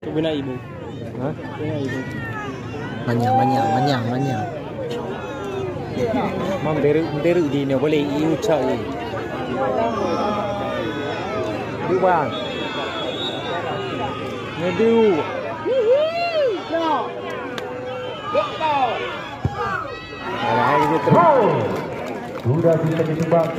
Tu bina ibu. Ha? Bina ibu. Banyak banyak banyak banyak. Mam deru deru di ni boleh iu cak ni. Di bang. Ngedu. Ada hari ini terus. Sudah kita disumbang.